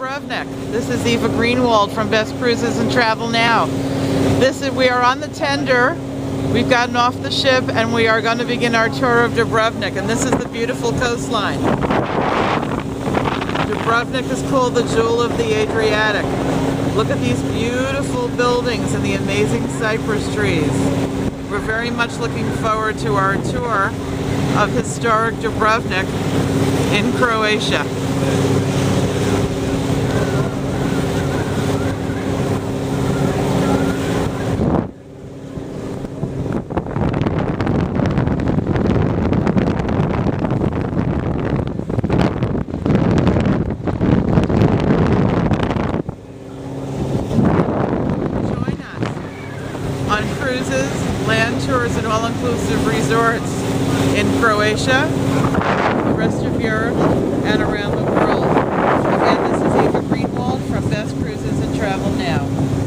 Dubrovnik. This is Eva Greenwald from Best Cruises and Travel Now. This is we are on the tender. We've gotten off the ship and we are going to begin our tour of Dubrovnik and this is the beautiful coastline. Dubrovnik is called the jewel of the Adriatic. Look at these beautiful buildings and the amazing cypress trees. We're very much looking forward to our tour of historic Dubrovnik in Croatia. On cruises, land tours, and all-inclusive resorts in Croatia, the rest of Europe, and around the world. Again, this is Eva Greenwald from Best Cruises and Travel Now.